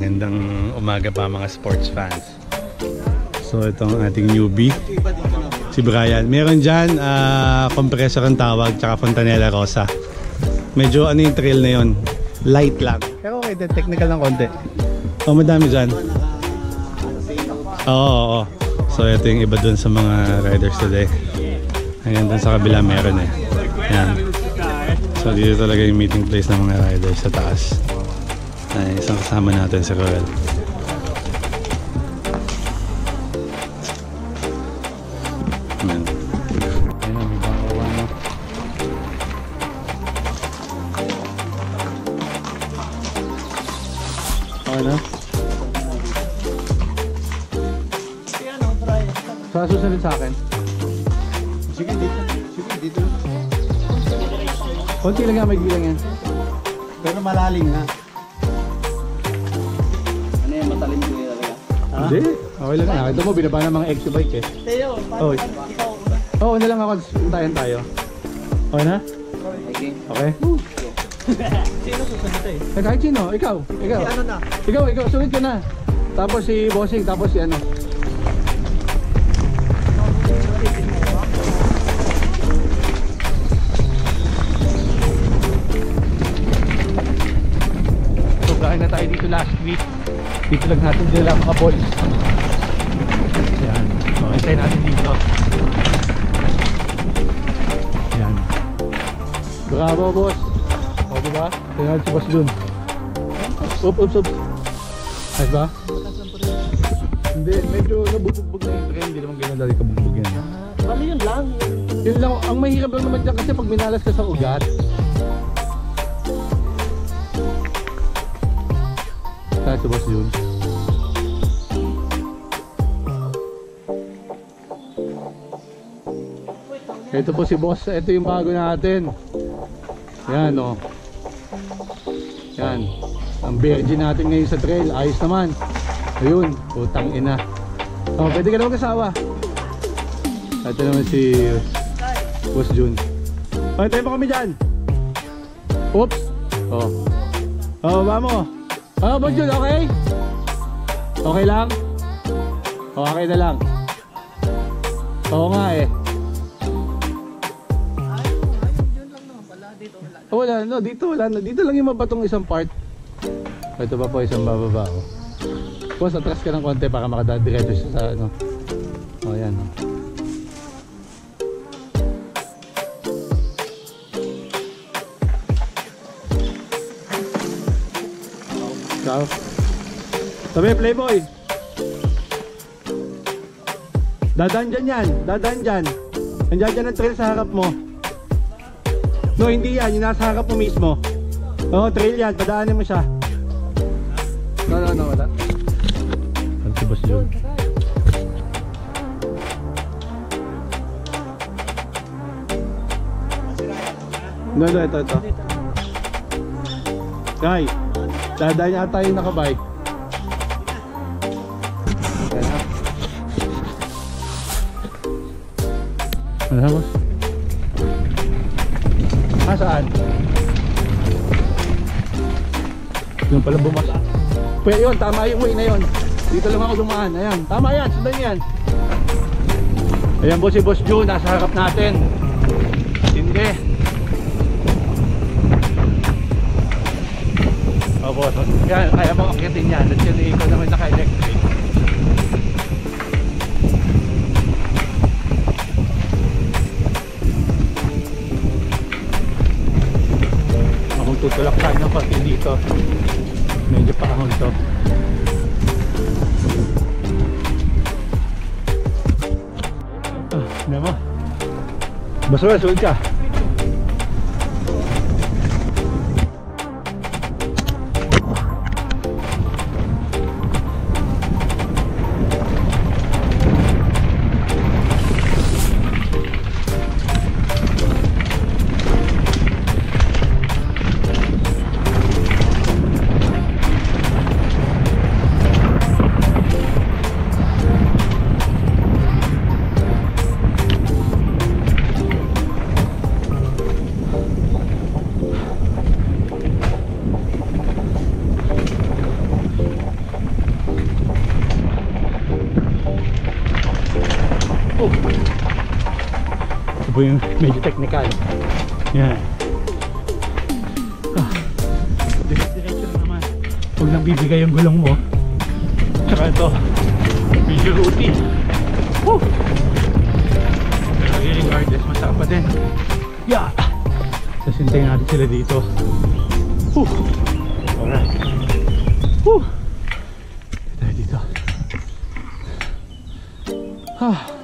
Magandang umaga pa mga sports fans. So ito ang ating newbie. Si Brian. Meron dyan, ah, compressor ang tawag, tsaka Fontanella Rosa. Medyo ano yung trail na yun. Light lang. Pero okay, technical ng konti. Oh, madami dyan. Oo, oo, oo. So ito yung iba dun sa mga riders today. Hanggang dun sa kabila meron eh. Yan. So dito talaga yung meeting place ng mga riders sa taas. Ay, isang kasama natin si Roel. Ayan. Ayun na, may bakawa na. Okay na? Sa susunod sa akin? Sige, dito. Sige, dito. Konti lang nga may bilang yan. Pero malalim na. Hindi. Okay lang na. Ito mo, binaba ng mga exo bike eh. Teo, Oh. Oo, na lang ako. Tayan tayo. Okay na? Okay. Okay? Sino susunod eh? Eh, kahit sino. Ikaw. Ikaw. Si ano na? Ikaw, ikaw. Sunod ka na. Tapos si Bossing. Tapos si ano. Dito lang natin dila mga boys. Yan. So, hintay natin dito. Yan. Bravo, boss. O, diba? Tingnan si boss dun. Up, up, up. Ayos ba? Hindi, medyo nabubugbog na yung train. Hindi naman ganyan dali kabugbog yan. Bali yun lang. Yun lang, ang mahirap lang naman dyan kasi pag minalas ka sa ugat. Kaya si boss yun. Ito po si boss. Ito yung bago natin. Yan o. Yan. Ang virgin natin ngayon sa trail. Ayos naman. Ayun. Putang ina. Oh, pwede ka na mag-asawa. Ito naman si Boss Jun. Okay, tayo pa kami dyan. Oops. Oh. Oh, ba mo? Oh, Boss Jun, okay? Okay lang? Oh, okay na lang. Oo nga eh. Oh, wala, no, dito wala na. Dito lang yung mabatong isang part. Ito pa po isang bababa. Oh. Boss, atras ka ng konti para makadadiretso siya sa ano. Oh, yan. Oh. Ciao. Tabi, playboy. Dadaan dyan yan. Dadaan dyan. Nandiyan dyan ang trail sa harap mo. No, hindi yan. Yung nasa harap mo mismo. Oo, trail yan. Padaanin mo siya. No, no, no. Wala. Ang tibas yun. No, no, ito, ito. Guy, dadaan yata yung nakabike. Ano boss? Ah, saan? Yung pala bumas. Pwede yun, tama yung way na yun. Dito lang ako dumaan. Ayan, tama yan, sundan yan. Ayan po si Boss June, nasa harap natin. Yan. At yun, ikaw naman naka-electric. Akong tutulak tayo ng konti dito. Medyo paahon to. Ah, mo? Basta sulit ka. Po yung medyo technical. Yan. Ah. Diretso naman. Huwag lang bibigay yung gulong mo. Tsaka ito. Medyo routine. Woo! Pero regardless, masarap pa din. Yeah! Sasintayin natin sila dito. Woo! Alright. Woo! Tayo dito. Ah.